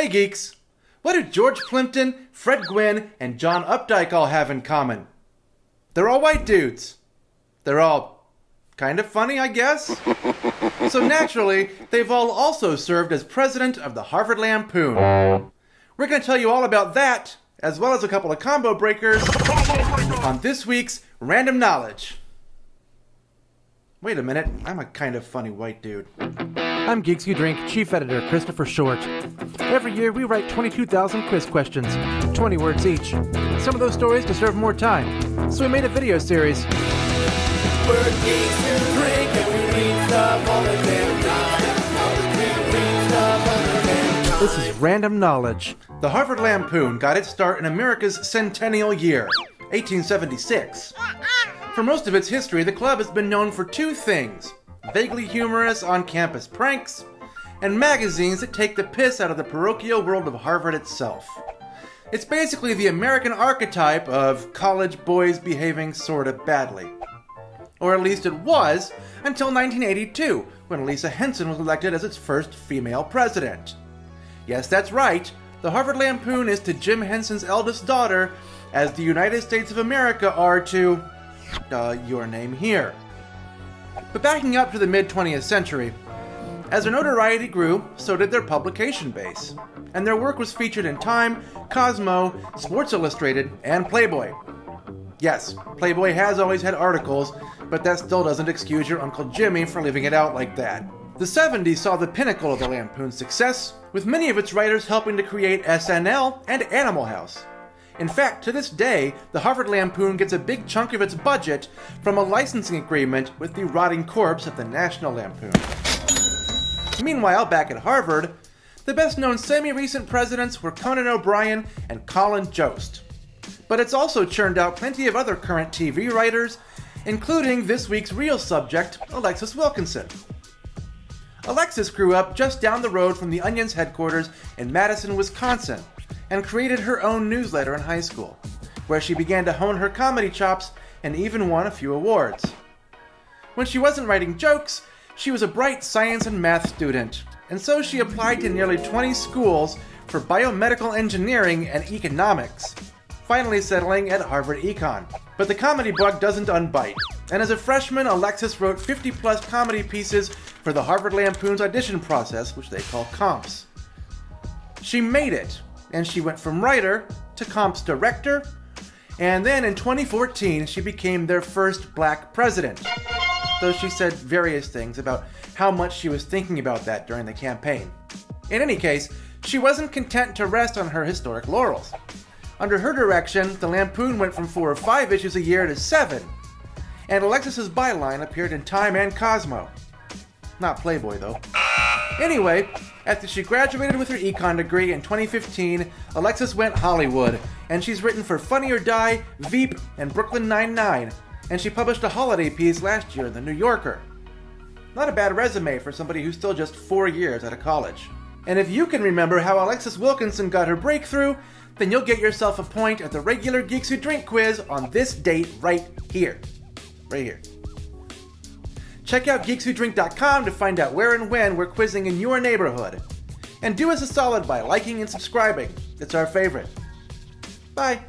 Hey geeks! What do George Plimpton, Fred Gwynne, and John Updike all have in common? They're all white dudes. They're all kind of funny, I guess? so naturally, they've all also served as president of the Harvard Lampoon. We're going to tell you all about that, as well as a couple of combo breakers, on this week's Random Knowledge. Wait a minute, I'm a kind of funny white dude. I'm Geeks Who Drink Chief Editor Christopher Short. Every year we write 22,000 quiz questions, 20 words each. Some of those stories deserve more time, so we made a video series. We're geeks who drink and we read stuff all the damn. We read stuff all the damn time. This is Random Knowledge. The Harvard Lampoon got its start in America's centennial year, 1876. For most of its history, the club has been known for two things vaguely humorous on campus pranks, and magazines that take the piss out of the parochial world of Harvard itself. It's basically the American archetype of college boys behaving sorta badly. Or at least it was until 1982, when Lisa Henson was elected as its first female president. Yes, that's right. The Harvard Lampoon is to Jim Henson's eldest daughter, as the United States of America are to. Uh, your name here. But backing up to the mid 20th century, as their notoriety grew, so did their publication base. And their work was featured in Time, Cosmo, Sports Illustrated, and Playboy. Yes, Playboy has always had articles, but that still doesn't excuse your Uncle Jimmy for leaving it out like that. The 70s saw the pinnacle of the Lampoon's success, with many of its writers helping to create SNL and Animal House. In fact, to this day, the Harvard Lampoon gets a big chunk of its budget from a licensing agreement with the rotting corpse of the National Lampoon. Meanwhile, back at Harvard, the best known semi recent presidents were Conan O'Brien and Colin Jost. But it's also churned out plenty of other current TV writers, including this week's real subject, Alexis Wilkinson. Alexis grew up just down the road from the Onion's headquarters in Madison, Wisconsin, and created her own newsletter in high school, where she began to hone her comedy chops and even won a few awards. When she wasn't writing jokes, she was a bright science and math student, and so she applied to nearly 20 schools for biomedical engineering and economics, finally settling at Harvard Econ. But the comedy bug doesn't unbite, and as a freshman, Alexis wrote 50 plus comedy pieces for the Harvard Lampoon's audition process, which they call comps. She made it, and she went from writer to comps director, and then in 2014, she became their first black president though she said various things about how much she was thinking about that during the campaign. In any case, she wasn't content to rest on her historic laurels. Under her direction, the Lampoon went from four or five issues a year to seven, and Alexis's byline appeared in Time and Cosmo. Not Playboy, though. Anyway, after she graduated with her econ degree in 2015, Alexis went Hollywood, and she's written for Funny or Die, Veep, and Brooklyn Nine-Nine, and she published a holiday piece last year in The New Yorker. Not a bad resume for somebody who's still just four years out of college. And if you can remember how Alexis Wilkinson got her breakthrough, then you'll get yourself a point at the regular Geeks Who Drink quiz on this date right here. Right here. Check out geekswhodrink.com to find out where and when we're quizzing in your neighborhood. And do us a solid by liking and subscribing. It's our favorite. Bye.